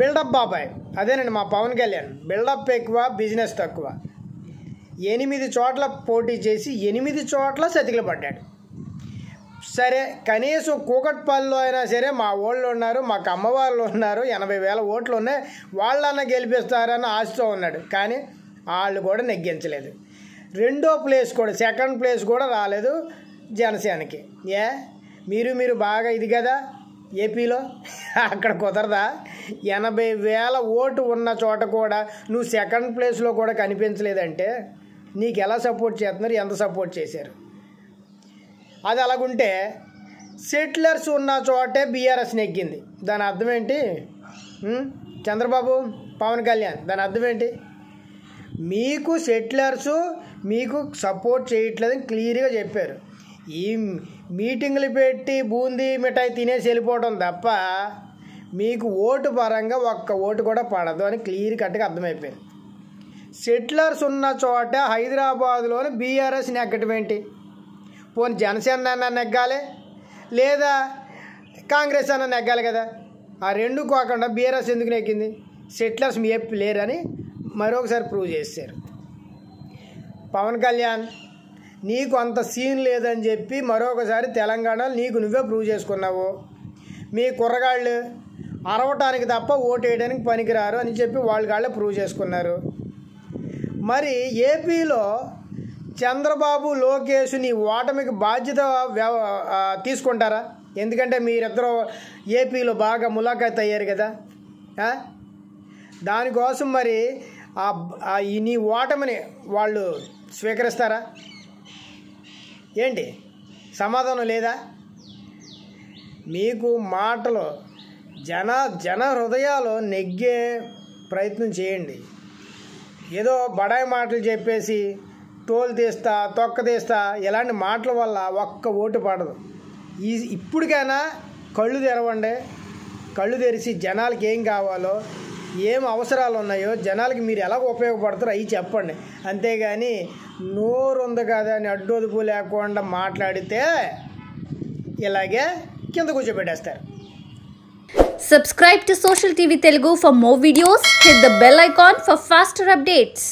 Buildup బాబాయ్. అదేనండి మా పవన్ కళ్యాణ్. బిల్డప్ ఎక్కువ బిజినెస్ తక్కువ. ఎనిమిది చోట్ల పోటీ చేసి ఎనిమిది చోట్ల సతికిలు పడ్డాడు. సరే కనీసం కూకట్పల్లిలో అయినా సరే మా వాళ్ళు ఉన్నారు మాకు అమ్మవాళ్ళు ఉన్నారు ఎనభై వేల ఓట్లు ఉన్నాయి వాళ్ళన్న గెలిపిస్తారని ఆశతో ఉన్నాడు. కానీ వాళ్ళు కూడా నెగ్గించలేదు. రెండో ప్లేస్ కూడా సెకండ్ ప్లేస్ కూడా రాలేదు జనసేనకి. ఏ? మీరు మీరు బాగా ఇది కదా? ఏపీలో? అక్కడ కుదరదా? ఎనభై వేల ఓటు ఉన్న చోట కూడా నువ్వు సెకండ్ ప్లేస్లో కూడా కనిపించలేదంటే నీకు ఎలా సపోర్ట్ చేస్తున్నారు? ఎంత సపోర్ట్ చేశారు? అది అలాగుంటే సెటిలర్స్ ఉన్న చోటే బీఆర్ఎస్ నెగ్గింది. దాని అర్థం ఏంటి? చంద్రబాబు పవన్ కళ్యాణ్ దాని అర్థం ఏంటి? మీకు సెటిలర్స్ మీకు సపోర్ట్ చేయట్లేదని క్లియర్గా చెప్పారు. ఈ మీటింగులు పెట్టి బూందీ మిఠాయి తినేసి వెళ్ళిపోవడం తప్ప మీకు ఓటు పరంగా ఒక్క ఓటు కూడా పడదు అని క్లియర్ కట్గా అర్థమైపోయింది. సెటిలర్స్ ఉన్న చోట హైదరాబాద్లోని బీఆర్ఎస్ నెగ్గటం ఏంటి? పోనీ జనసేన అన్న నెగ్గాలి? లేదా కాంగ్రెస్ అన్న నెగ్గాలి కదా? ఆ రెండు కాకుండా బీఆర్ఎస్ ఎందుకు నెగ్గింది? సెటిలర్స్ మీ లేరని మరొకసారి ప్రూవ్ చేశారు. పవన్ కళ్యాణ్ నీకు అంత సీన్ లేదని చెప్పి మరొకసారి తెలంగాణలో నీకు నువ్వే ప్రూవ్ చేసుకున్నావు. మీ కుర్రగాళ్ళు అరవటానికి తప్ప ఓటు వేయడానికి పనికిరారు అని చెప్పి వాళ్ళు కాళ్ళే ప్రూవ్ చేసుకున్నారు. మరి ఏపీలో చంద్రబాబు లోకేష్ నీ ఓటమికి బాధ్యత వ్యవ- తీసుకుంటారా? ఎందుకంటే మీరిద్దరూ ఏపీలో బాగా ములాఖాత్ అయ్యారు కదా. దానికోసం మరి ఆ నీ ఓటమిని వాళ్ళు స్వీకరిస్తారా? ఏంటి? సమాధానం లేదా? మీకు మాటలు జన జన హృదయాలు నెగ్గే ప్రయత్నం చేయండి. ఏదో బడాయి మాటలు చెప్పేసి టోల్ తీస్తా తొక్క తీస్తా ఇలాంటి మాటల వల్ల ఒక్క ఓటు పడదు. ఈ ఇప్పటికైనా కళ్ళు తెరవండి. కళ్ళు తెరిచి జనాలకి ఏం కావాలో ఏం అవసరాలు ఉన్నాయో జనాలకి మీరు ఎలా ఉపయోగపడతారో అవి చెప్పండి. అంతేగాని నోరు ఉంది కదా అని అడ్డొదుపు లేకుండా మాట్లాడితే ఇలాగే కింద కూర్చోబెట్టేస్తారు. Subscribe to social TV Telugu for more videos hit the bell icon for faster updates